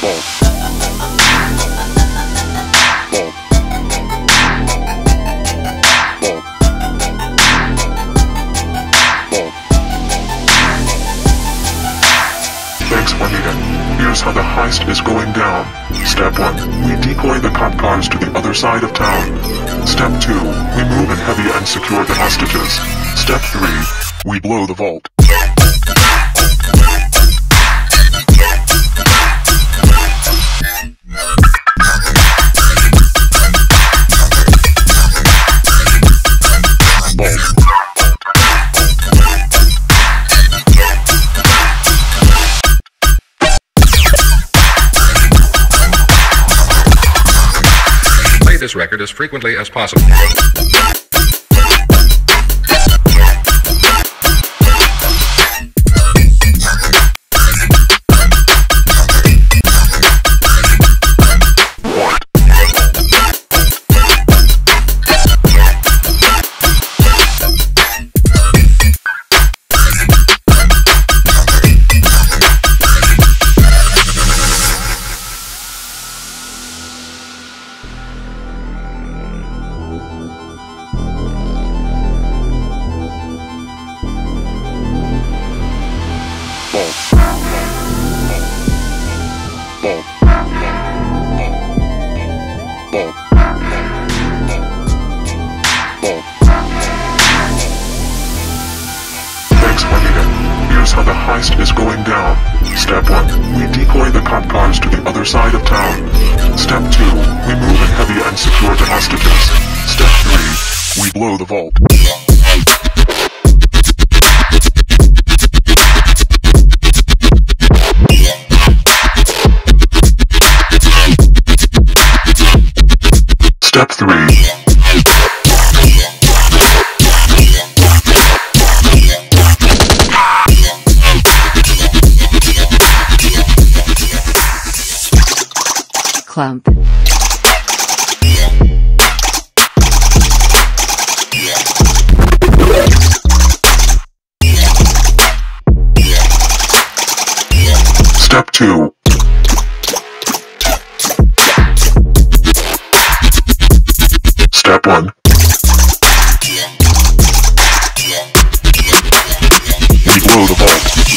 Here's how the heist is going down. Step 1. We decoy the cop cars to the other side of town. Step 2. We move in heavy and secure the hostages. Step 3. We blow the vault. This record as frequently as possible. Thanks, Juanita. Here's how the heist is going down. Step 1. We decoy the cop cars to the other side of town. Step 2. We move in heavy and secure the hostages. Step 3. We blow the vault. Step 3. Clump, Step 2. Step 1. We blow the vault.